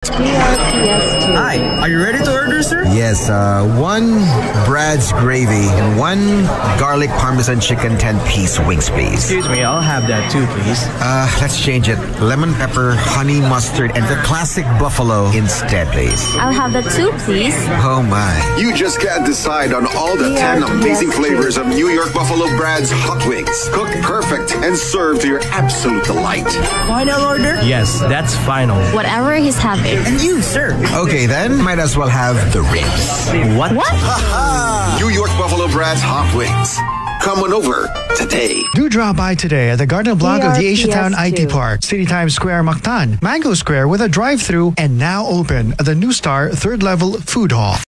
DRPS2. Hi, are you ready to order, sir? Yes, uh, one Brad's gravy and one garlic parmesan chicken 10 piece wings, please. Excuse me, I'll have that too, please. Uh, let's change it. Lemon pepper, honey mustard, and the classic buffalo instead, please. I'll have the two, please. Oh my. You just can't decide on all the 10 amazing flavors of New York Buffalo Brad's hot wings. Cooked perfect and served to your absolute delight. Final order? Yes, that's final. Whatever he's having. And you, sir. Okay, then might as well have the ribs. What? What? Ha New York Buffalo Brad's hot wings. Come on over today. Do drop by today at the Garden Block of the Asiatown DRPS2. IT Park, City Times Square, Mactan, Mango Square with a drive-through, and now open at the Nustar Third Level Food Hall.